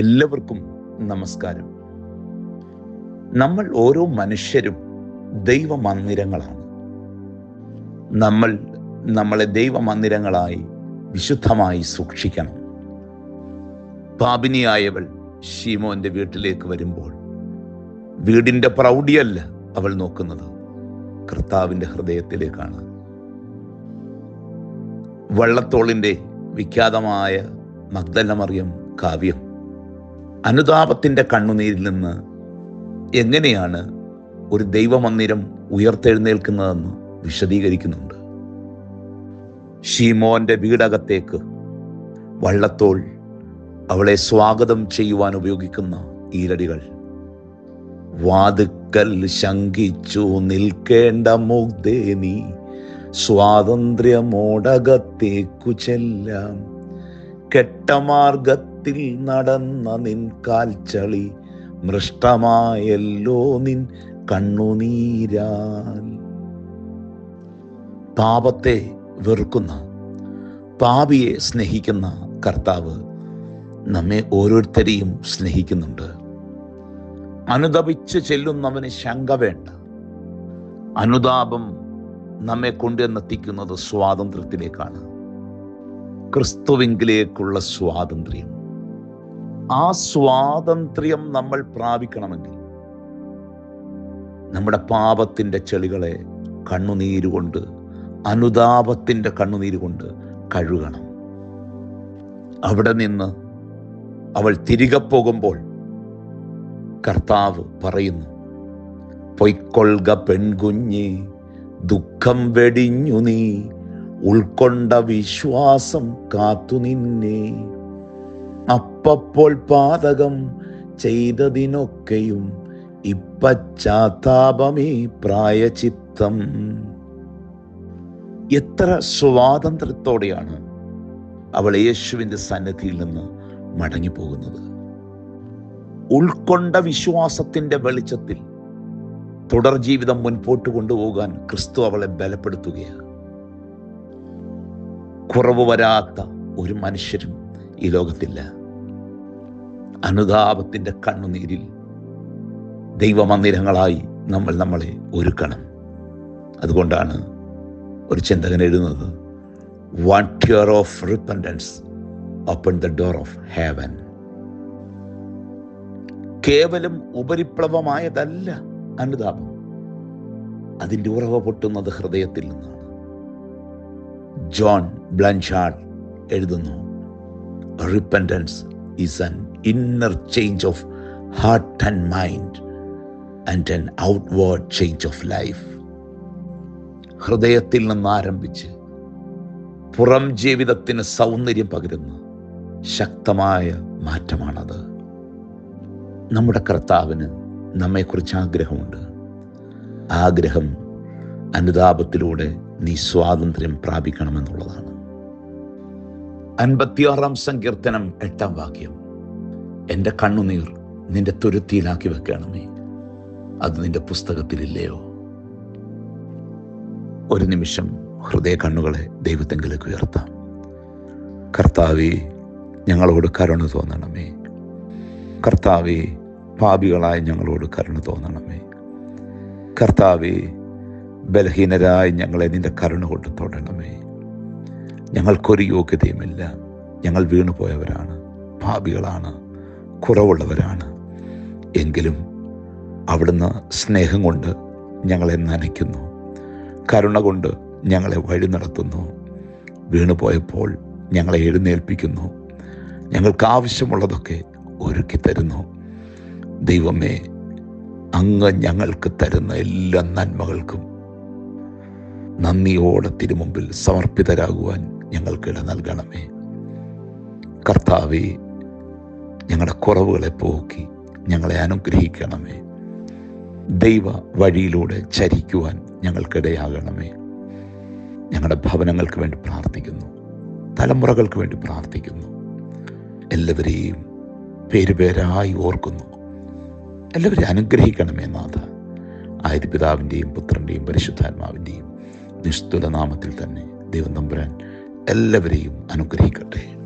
എല്ലാവർക്കും നമസ്കാരം. നമ്മൾ ഓരോ മനുഷ്യരും ദൈവ മന്ദിരങ്ങളാണ് നമ്മൾ നമ്മളെ ദൈവ മന്ദിരങ്ങളായി വിശുദ്ധമായി സൂക്ഷിക്കണം. പാപിനിയായവൾ ഷീമോന്റെ വീട്ടിലേക്ക് വരുമ്പോൾ വീടിന്റെ പ്രൗഢിയല്ല അവൾ നോക്കുന്നത്. കർത്താവിന്റെ ഹൃദയത്തിലേക്കാണ്. വള്ളത്തോളിന്റെ വിഖ്യാതമായ മഗ്ദലമറിയം കാവ്യം അനുതാപത്തിന്റെ കണ്ണുനീരിൽ നിന്ന് എങ്ങനെയാണ് ഒരു ദൈവമന്ദിരം ഉയർത്തെഴുന്നേൽക്കുന്നതെന്ന് വിശദീകരിക്കുന്നുണ്ട്. ഷീമോന്റെ വീടകത്തേക്ക് വള്ളത്തോൾ അവളെ സ്വാഗതം ചെയ്യുവാൻ ഉപയോഗിക്കുന്ന ഈരടികൾ. വാതുക്കൽ ശങ്കിച്ചു നിൽക്കേണ്ട മുഗ്ധേ സ്വാതന്ത്ര്യമോടകത്തേക്കു ചെല്ലാം. കെട്ടമാർഗത്തിൽ നടന്ന നിൻ കാൽച്ചളി മൃഷ്ടമായല്ലോ നിൻ കണ്ണുനീരാൽ. പാപത്തെ വെറുക്കുന്ന പാപിയെ സ്നേഹിക്കുന്ന കർത്താവ് നമ്മെ ഓരോരുത്തരെയും സ്നേഹിക്കുന്നുണ്ട്. അനുദപിച്ച് ചെല്ലുന്നവന് ശങ്ക വേണ്ട. അനുതാപം നമ്മെ കൊണ്ടുവന്നെത്തിക്കുന്നത് സ്വാതന്ത്ര്യത്തിലേക്കാണ്. ക്രിസ്തുവിങ്കിലേക്കുള്ള സ്വാതന്ത്ര്യം. ആ സ്വാതന്ത്ര്യം നമ്മൾ പ്രാപിക്കണമെങ്കിൽ നമ്മുടെ പാപത്തിന്റെ ചെളികളെ കണ്ണുനീരുകൊണ്ട് അനുതാപത്തിന്റെ കണ്ണുനീരുകൊണ്ട് കഴുകണം. അവിടെ നിന്ന് അവൾ തിരികെ പോകുമ്പോൾ കർത്താവ് പറയുന്നു പൊയ്ക്കൊള്ളുക പെൺകുഞ്ഞി ദുഃഖം വെടിഞ്ഞു നീ ഉൾക്കൊണ്ട വിശ്വാസം കാത്തു നിന്നെ. അപ്പപ്പോൾ പാതകം ചെയ്തതിനൊക്കെയും ഇപ്പച്ചാത്താപമേ പ്രായചിത്തം. എത്ര സ്വാതന്ത്ര്യത്തോടെയാണ് അവൾ യേശുവിന്റെ സന്നദ്ധിയിൽ നിന്ന് മടങ്ങിപ്പോകുന്നത്. ഉൾക്കൊണ്ട വിശ്വാസത്തിന്റെ വെളിച്ചത്തിൽ തുടർ ജീവിതം മുൻപോട്ട് കൊണ്ടുപോകാൻ ക്രിസ്തു അവളെ ബലപ്പെടുത്തുകയാണ്. കുറവ് വരാത്ത ഒരു മനുഷ്യരും ഈ ലോകത്തില്ല. അനുതാപത്തിന്റെ കണ്ണുനീരിൽ ദൈവമന്ദിരങ്ങളായി നമ്മൾ നമ്മളെ ഒരുക്കണം. അതുകൊണ്ടാണ് ഒരു ചിന്തകൻ എഴുതുന്നത് one tear of repentance open the door of heaven കേവലം ഉപരിപ്ലവമായതല്ല അനുതാപം. അതിന്റെ ഉറവ പൊട്ടുന്നത് ഹൃദയത്തിൽ നിന്നാണ്. ജോൺ ബ്ലൻഷാർഡ് എഴുതുന്നു repentance is an inner change of heart and mind and an outward change of life ഹൃദയത്തിൽ നിന്ന് ആരംഭിച്ച് പുറം ജീവിതത്തിന് സൗന്ദര്യം പകരുന്ന ശക്തമായ മാറ്റമാണത്. നമ്മുടെ കർത്താവിന് നമ്മെക്കുറിച്ച് ആഗ്രഹമുണ്ട്. ആഗ്രഹം അനുതാപത്തിലൂടെ നീ സ്വാതന്ത്ര്യം പ്രാപിക്കണമെന്നുള്ളതാണ്. അൻപത്തിയാറാം സങ്കീർത്തനം എട്ടാം വാക്യം. എന്റെ കണ്ണുനീർ നിന്റെ തുരുത്തിയിലാക്കി വെക്കണമേ. അത് നിന്റെ പുസ്തകത്തിലില്ലയോ? ഒരു നിമിഷം ഹൃദയ കണ്ണുകളെ ദൈവത്തെങ്കിലേക്ക് ഉയർത്താം. കർത്താവെ ഞങ്ങളോട് കരുണ തോന്നണമേ. കർത്താവെ പാപികളായ ഞങ്ങളോട് കരുണ തോന്നണമേ. കർത്താവെ ബലഹീനരായി ഞങ്ങളെ നിന്റെ കരുണ കൊണ്ട് തൊടണമേ. ഞങ്ങൾക്കൊരു യോഗ്യതയുമില്ല ഞങ്ങൾ വീണുപോയവരാണ്. പാപികളാണ്. കുറവുള്ളവരാണ്. എങ്കിലും അവിടുന്ന് സ്നേഹം കൊണ്ട് ഞങ്ങളെ നനയ്ക്കുന്നു. കരുണ കൊണ്ട് ഞങ്ങളെ വഴി നടത്തുന്നു. വീണുപോയപ്പോൾ ഞങ്ങളെ എഴുന്നേൽപ്പിക്കുന്നു. ഞങ്ങൾക്ക് ആവശ്യമുള്ളതൊക്കെ ഒരുക്കി തരുന്നു. ദൈവമേ അങ്ങ് ഞങ്ങൾക്ക് തരുന്ന എല്ലാ നന്മകൾക്കും നന്ദിയോടെ തിരുമുമ്പിൽ സമർപ്പിതരാകുവാൻ ഞങ്ങൾക്കിട നൽകണമേ. കർത്താവെ ഞങ്ങളുടെ കുറവുകളെ പോക്കി ഞങ്ങളെ അനുഗ്രഹിക്കണമേ. ദൈവ വഴിയിലൂടെ ചരിക്കുവാൻ ഞങ്ങൾക്കിടയാകണമേ. ഞങ്ങളുടെ ഭവനങ്ങൾക്ക് വേണ്ടി പ്രാർത്ഥിക്കുന്നു. തലമുറകൾക്ക് വേണ്ടി പ്രാർത്ഥിക്കുന്നു. എല്ലാവരെയും പേരുപേരായി ഓർക്കുന്നു. എല്ലാവരെയും അനുഗ്രഹിക്കണമേ നാഥ. ആയത് പിതാവിന്റെയും പുത്രന്റെയും പരിശുദ്ധാത്മാവിന്റെയും നിസ്തുല നാമത്തിൽ തന്നെ ദൈവം തമ്പുരാൻ എല്ലാവരെയും അനുഗ്രഹിക്കട്ടെ.